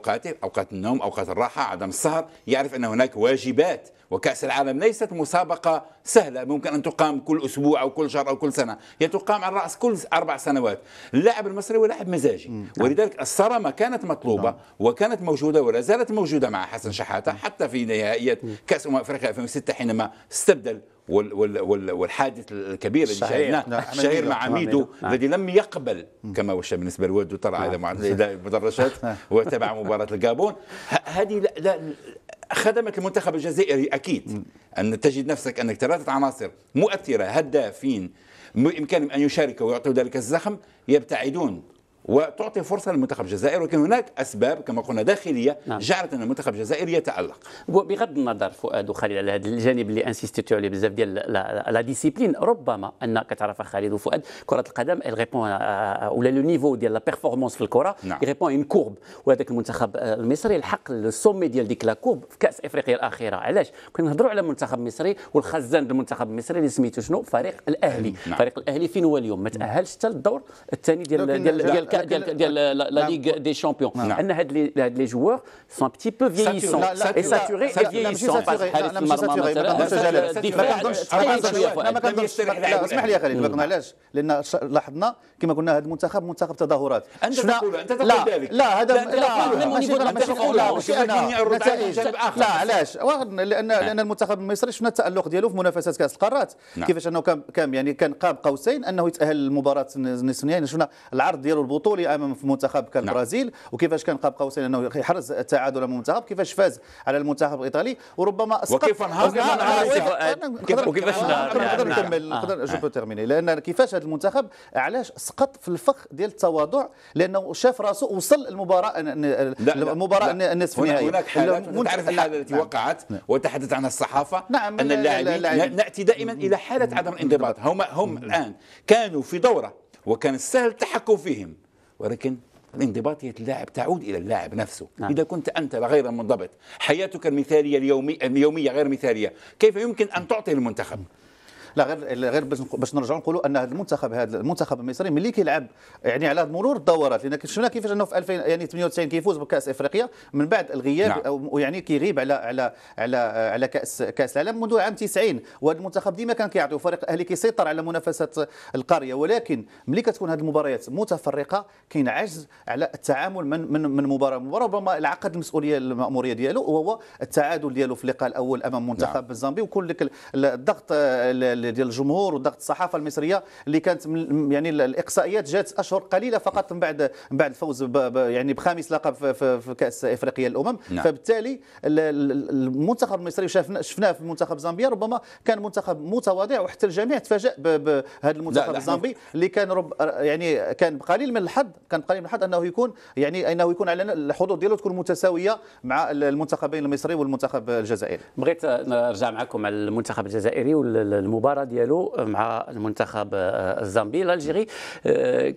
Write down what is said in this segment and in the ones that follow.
اوقاته أوقات النوم أوقات الراحة عدم السهر يعرف أن هناك واجبات وكأس العالم ليست مسابقة سهلة ممكن أن تقام كل أسبوع أو كل شهر أو كل سنة هي تقام على راس كل أربع سنوات. اللاعب المصري هو لاعب مزاجي ولذلك الصرامة كانت مطلوبة نعم. وكانت موجودة ولا زالت موجودة مع حسن شحاتة حتى في نهائيات كأس أمم أفريقيا 2006 حينما استبدل والحادث الكبير اللي شاهدناه نعم. الشهير مع ميدو نعم. الذي لم يقبل كما وش بالنسبة لولده ترى هذا مدرجات وتابع مباراة الجابون. هذه خدمت المنتخب الجزائري أكيد أن تجد نفسك أنك ثلاثة عناصر مؤثرة هدافين بامكانهم أن يشاركوا ويعطوا ذلك الزخم يبتعدون وتعطي فرصة للمنتخب الجزائري ولكن هناك أسباب كما قلنا داخلية نعم. جعلت أن المنتخب الجزائري يتألق. بغض النظر فؤاد وخالد على هذا الجانب اللي insist يتو عليه بزاف ديال la discipline ربما أن كتعرف خالد وفؤاد كرة القدم ريبون ولا le niveau ديال la performance في الكرة نعم. une courbe وهذاك المنتخب المصري لحق ال sommet ديال ديك la courbe في كأس إفريقيا الأخيرة. علاش؟ كنا نهضروا على منتخب مصري والخزان المنتخب المصري اللي سميتو شنو؟ فريق الأهلي. نعم. فريق الأهلي فين هو اليوم؟ ما تأهلش حتى للدور الثاني ديال ديال ديال ديال ديال la Ligue des Champions ان هاد les joueurs sont petit peu vieillissants et saturés et vieillissants حارس المرمى مثلا الدفاع ما كنظنش اسمح لي يا خالد ما علاش لأن لاحظنا كما قلنا هذا المنتخب منتخب تظاهرات انت تقول انت تقول ذلك لا هذا لا ماشي لا ماشي أنا لا علاش لأن لأن المنتخب المصري شفنا التالق ديالو في منافسات كاس القارات كيفاش انه كان يعني كان قاب قوسين انه يتاهل لمباراه نصف النهائي شفنا العرض ديالو البطولي أمام في منتخب كان البرازيل نعم. وكيفاش كان قاب قوسين إنه يحرز التعادل امام المنتخب؟ كيفاش فاز على المنتخب الإيطالي؟ وربما وكيف انهار وكيفاش نقدر نكمل نقدر جو تيرميني. لأن كيفاش هذا المنتخب؟ علاش سقط في الفخ ديال التواضع؟ لأنه شاف راسه وصل المباراه المباراة النصف النهائي هناك حالات تعرف الحالة التي وقعت؟ وتحدث عنها الصحافة نعم أن اللاعبين نأتي دائما إلى حالة عدم الانضباط هم هم الآن كانوا في دورة وكان السهل التحكم فيهم. ولكن الانضباطية اللاعب تعود إلى اللاعب نفسه نعم. إذا كنت أنت غير منضبط حياتك المثالية اليومي اليومية غير مثالية كيف يمكن أن تعطي للمنتخب لا غير غير باش نرجعوا نقولوا أن هذا المنتخب هذا المنتخب المصري ملي كيلعب يعني على مرور الدورات لأن شفنا كيفاش أنه في 2000 يعني 98 كيفوز بكأس إفريقيا من بعد الغياب نعم. ويعني كيغيب على على على على كاس كأس العالم منذ عام 90 وهذا المنتخب ديما كان كيعطيو فريق الاهلي كيسيطر على منافسة القرية ولكن ملي كتكون هذه المباريات متفرقة كاين عجز على التعامل من من من مباراة لمباراة ربما العقد المسؤولية المأمورية ديالو وهو التعادل ديالو في اللقاء الأول أمام منتخب نعم. الزامبي وكل الضغط ديال الجمهور وضغط الصحافة المصرية اللي كانت يعني الإقصائيات جات أشهر قليلة فقط من بعد من بعد الفوز يعني بخامس لقب في, في, في كأس إفريقيا الامم نعم. فبالتالي المنتخب المصري شفنا شفناه في منتخب زامبيا ربما كان منتخب متواضع وحتى الجميع تفاجأ بهذا المنتخب الزامبي اللي كان رب يعني كان بقليل من الحظ كان قليل من الحظ أنه يكون يعني أنه يكون على الحظوظ ديالو تكون متساوية مع المنتخبين المصري والمنتخب الجزائري. بغيت نرجع معكم على المنتخب الجزائري والمباراة ديالو مع المنتخب الزامبي l'Algérie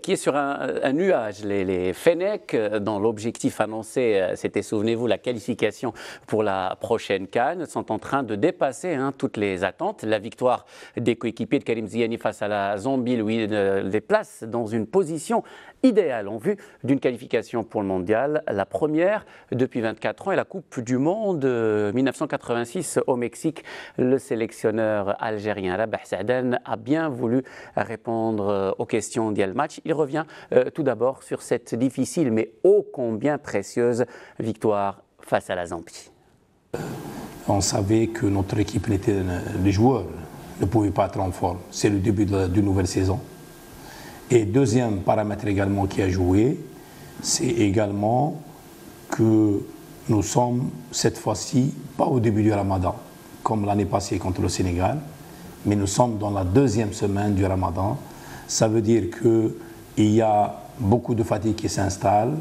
qui est sur un, un nuage les, les Fenech dont l'objectif annoncé c'était souvenez-vous la qualification pour la prochaine Cannes sont en train de dépasser hein, toutes les attentes la victoire des coéquipiers de Karim Ziani face à la Zambie lui les place dans une position idéale en vue d'une qualification pour le mondial la première depuis 24 ans et la Coupe du Monde 1986 au Mexique le sélectionneur algérien Rabah a bien voulu répondre euh, aux questions d'Yel match. Il revient euh, tout d'abord sur cette difficile mais ô combien précieuse victoire face à la Zambie. On savait que notre équipe les joueurs ne pouvaient pas être en forme. C'est le début d'une nouvelle saison. Et deuxième paramètre également qui a joué, c'est également que nous sommes cette fois-ci pas au début du Ramadan, comme l'année passée contre le Sénégal, mais nous sommes dans la deuxième semaine du Ramadan. Ça veut dire qu'il y a beaucoup de fatigue qui s'installe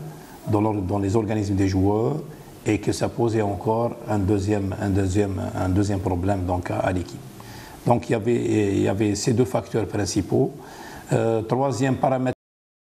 dans, les organismes des joueurs et que ça posait encore un deuxième, un deuxième, un deuxième problème donc, à, l'équipe. Donc il y, avait, il y avait ces deux facteurs principaux. Euh, troisième paramètre.